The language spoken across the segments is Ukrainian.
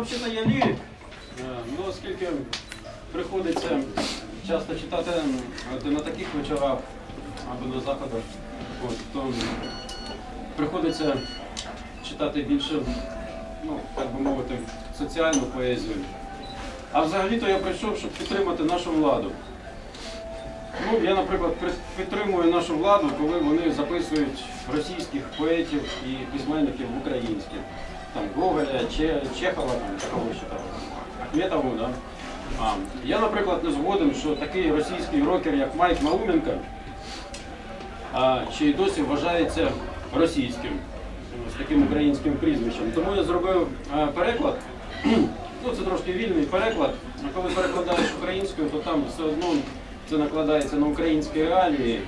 взагалі я лірик. Е, Ну, оскільки приходиться часто читати на таких вечорах або на заходах, то приходиться читати більше, ну, так би мовити, соціальну поезію. А взагалі-то я прийшов, щоб підтримати нашу владу. Ну, я, наприклад, підтримую нашу владу, коли вони записують російських поетів і письменників в українські. Там Гоголя, Че, Чехова, там, такого ще там, Ахметову, да? А, я, наприклад, не згоден, що такий російський рокер, як Майк Науменко, а, й досі вважається російським, ну, з таким українським прізвищем. Тому я зробив е, переклад. Ну, це трошки вільний переклад. А коли перекладаєш українською, то там все одно це накладається на українські реалії.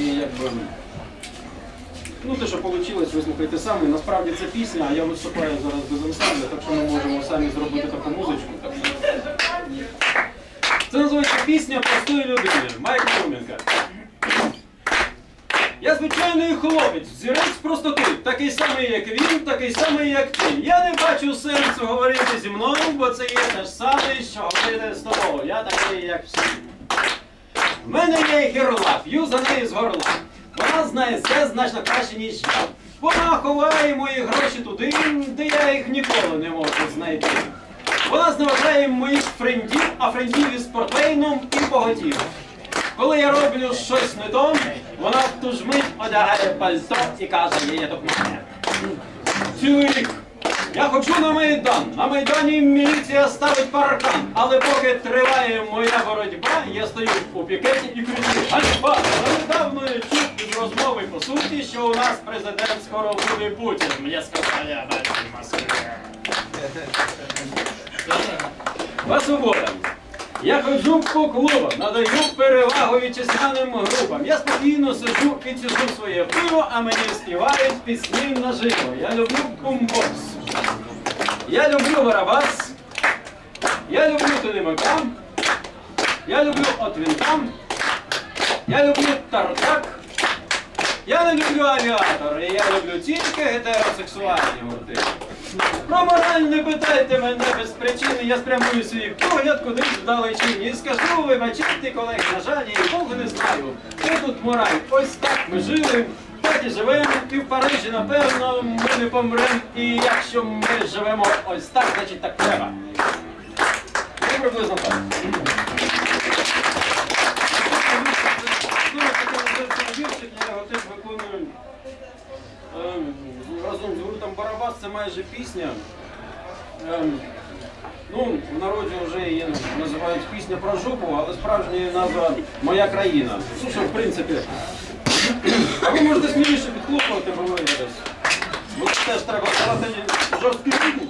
І якби. Ну, те, що вийшло, ви слухайте самі. Насправді це пісня, а я виступаю зараз без ансамбля, так що ми можемо самі зробити таку музичку. Це називається пісня простої людини. Майк Науменко. Я звичайний хлопець, зірець простоти, такий самий, як він, такий самий, як ти. Я не бачу сенсу говорити зі мною, бо це є те ж саме, що говорити з тобою. Я такий, як всі. В мене є гірла, п'ю неї з горла. Вона знає все значно краще, ніж я. Вона ховає мої гроші туди, де я їх ніколи не можу знайти. Вона зневажає моїх френдів, а френдів із портвейном і поготів. Коли я роблю щось не то, вона в ту ж мить одягає пальто і каже, є тут мене. Цілий рік. Я ходжу на Майдан. На Майдані міліція ставить паркан. Але поки триває моя боротьба, я стою у пікеті і кричу Ганьба! Недавно я від розмови по суті, що у нас президент скоро буде Путін. Мені сказали в Москві. По суботам. Я ходжу по клубам, надаю перевагу вітчизняним групам. Я спокійно сиджу і ціжу своє пиво, а мені співають пісні наживо. Я люблю бумбокс. Я люблю барабас. Я люблю тулимака. Я люблю отвінтам. Я люблю тартак. Я не люблю авіатори, я люблю тільки гетеросексуальні гурти. Про мораль не питайте мене без причини, я спрямую свій погляд кудись вдалечині. І скажу, вибачайте, колеги, на жаль, я і Богу не знаю. Де тут мораль? Ось так ми жили, так і живемо, і в Парижі, напевно, ми не помремо. І якщо ми живемо ось так, значить так треба. Ну, приблизно так. Ну, віршик, я його теж виконую. Разом з гуртом Барабас це майже пісня. Ем, ну, в народі вже її називають пісня про жопу, але справжня назва Моя країна. Ну що, в принципі. А ви можете сміливіше підхлопувати, бо ви. Бо теж треба ставати жорсткий ритм.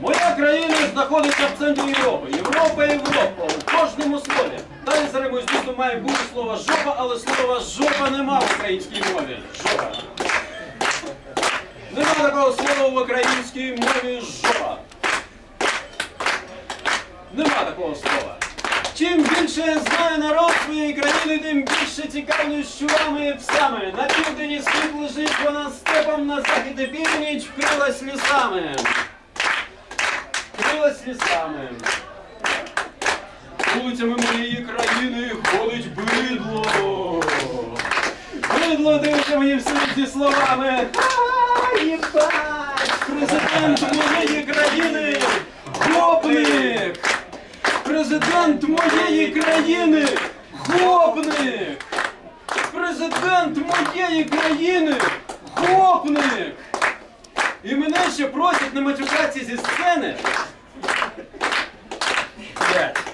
Моя країна знаходиться в центрі Європи. Європа, Європа. Кожному слові. Далі за римою, звісно, має бути слово жопа, але слова жопа нема в українській мові. Жопа. Нема такого слова в українській мові жопа. Нема такого слова. Чим більше знає народ своєї країни, тим більше цікавлюсь щурами і псами. На південі схід лежить вона степом, на захід і північ вкрилась лісами. Вкрилась лісами. Вулицями моєї країни ходить бидло. Бидло дивиться мені вслід зі словами. Президент моєї країни! Гопник! Президент моєї країни! Гопник! Президент моєї країни! Гопник! І мене ще просять на матюкації зі сцени. Блядь.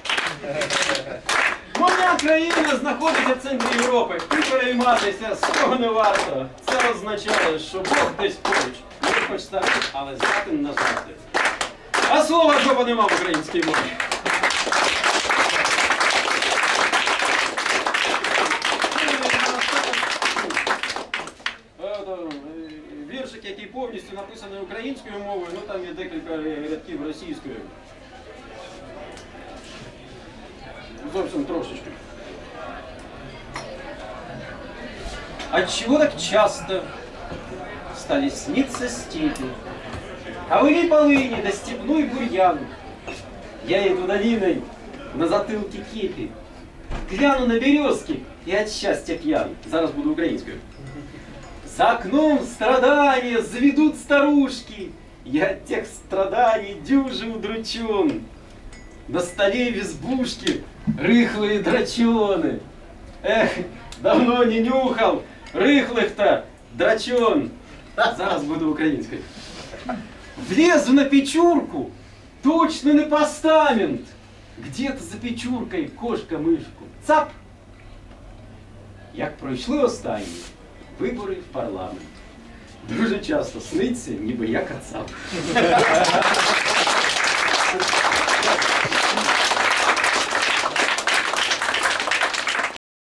Моя країна знаходиться в центрі Європи. І перейматися з того не варто. Це означає, що Бог десь поруч. Не хоч старий, але здатен назавжди. А слова жопа нема в українській мові. Віршик, який повністю написаний українською мовою, ну там є декілька рядків російською. Зовсім трошечки. А чего так часто стали сниться степи? Ковыли полыни да степной бурьян. Я иду долиной, на затылке кепи. Гляну на березки и от счастья пьян. Зараз буду українською. За окном страдания заведут старушки. Я от тех страданий дюже удручен На столе в избушке рыхлые драчоны. Эх, давно не нюхал рыхлых-то драчон. Зараз буду українською. Влезу на печурку, точно на постамент. Где-то за печуркой кошка-мишку. Цап! Як пройшли останні вибори в парламент. Дуже часто сниться, ніби я кацап.